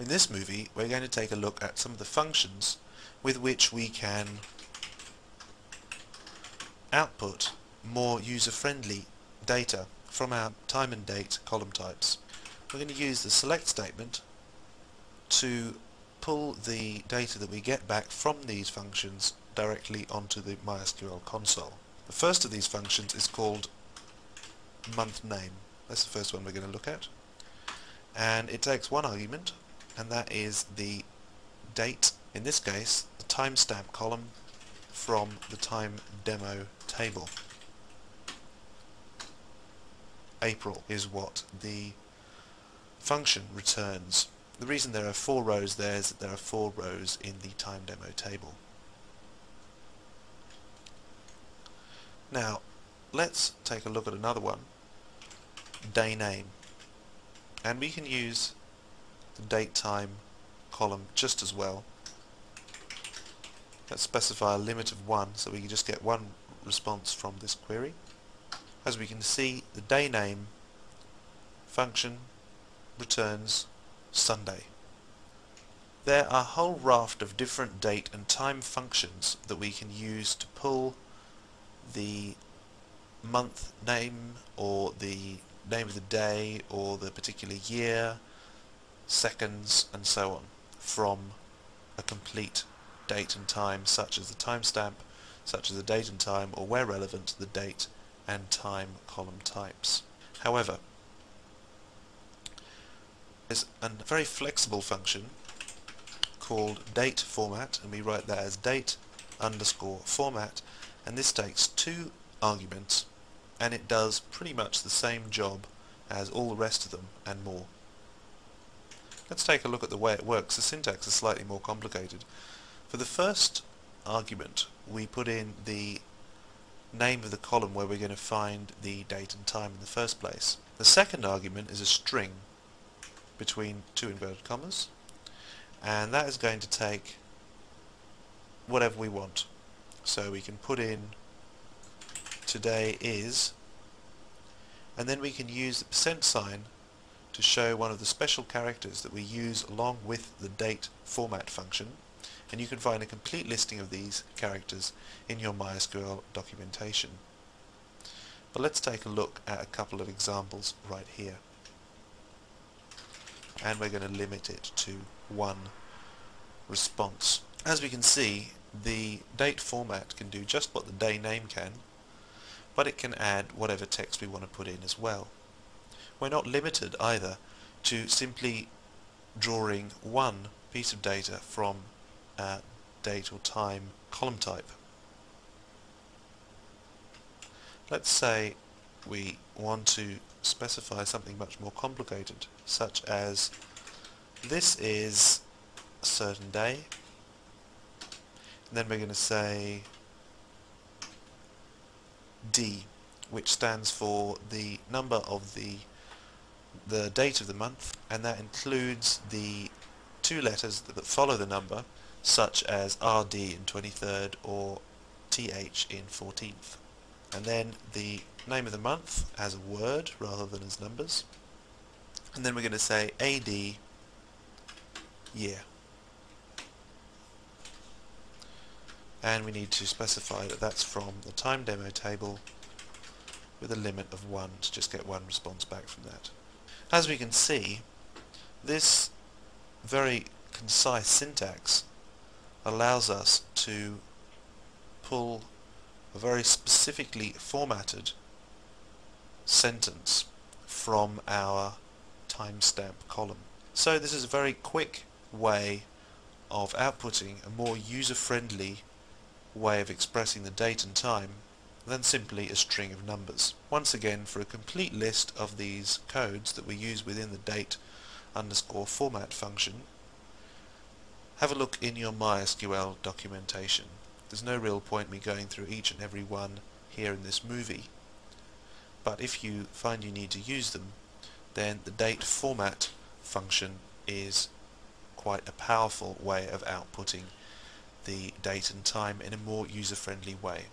In this movie we're going to take a look at some of the functions with which we can output more user-friendly data from our time and date column types. We're going to use the select statement to pull the data that we get back from these functions directly onto the MySQL console. The first of these functions is called month name. That's the first one we're going to look at. And it takes one argument, and that is the date, in this case, the timestamp column from the time demo table. April is what the function returns. The reason there are four rows there is that there are four rows in the time demo table. Now, let's take a look at another one, day name. And we can use the date time column just as well. Let's specify a limit of one so we can just get one response from this query. As we can see, the day name function returns Sunday. There are a whole raft of different date and time functions that we can use to pull the month name or the name of the day or the particular year, seconds and so on from a complete date and time such as the timestamp, such as the date and time or where relevant the date and time column types. However, there's a very flexible function called date format and we write that as date underscore format and this takes two arguments and it does pretty much the same job as all the rest of them and more. Let's take a look at the way it works. The syntax is slightly more complicated. For the first argument we put in the name of the column where we're going to find the date and time in the first place. The second argument is a string between two inverted commas and that is going to take whatever we want. So we can put in today is and then we can use the percent sign to show one of the special characters that we use along with the date format function and you can find a complete listing of these characters in your MySQL documentation. But let's take a look at a couple of examples right here. And we're going to limit it to one response. As we can see, the date format can do just what the day name can, but it can add whatever text we want to put in as well. We're not limited either to simply drawing one piece of data from a date or time column type. Let's say we want to specify something much more complicated such as this is a certain day and then we're going to say D which stands for the number of the the date of the month and that includes the two letters that follow the number such as RD in 23rd or TH in 14th and then the name of the month as a word rather than as numbers. And then we're going to say AD year. And we need to specify that that's from the time demo table with a limit of 1 to just get one response back from that. As we can see this very concise syntax allows us to pull a very specifically formatted sentence from our timestamp column. So this is a very quick way of outputting a more user-friendly way of expressing the date and time than simply a string of numbers. Once again, for a complete list of these codes that we use within the date underscore format function, have a look in your MySQL documentation. There's no real point me going through each and every one here in this movie, but if you find you need to use them, then the date format function is quite a powerful way of outputting the date and time in a more user-friendly way.